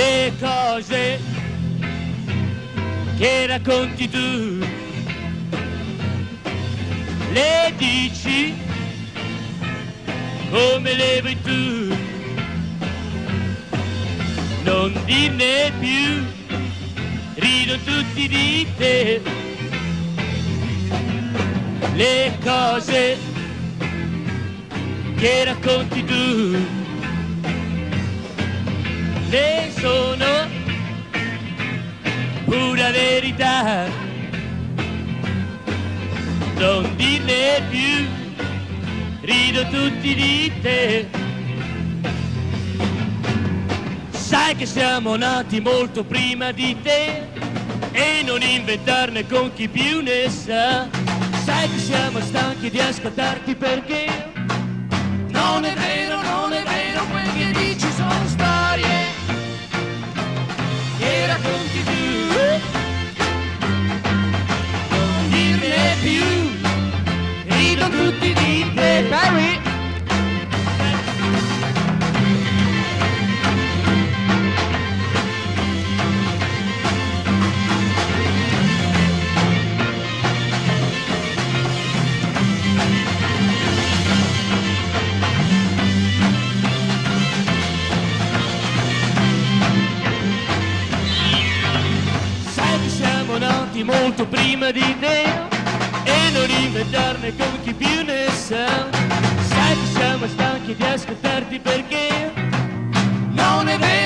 le cose che racconti tu, le dici come le vuoi tu, non dirne più, ridono tutti di te, le cose che racconti tu ne sono pura verità. Non dirne più, rido tutti di te. Sai che siamo nati molto prima di te e non inventarne con chi più ne sa. Sai che siamo stanchi di ascoltarti perché conoscerti molto prima di te e non inventarne come chi più ne sa. Sai che siamo stanchi di ascoltarti perché non è vero.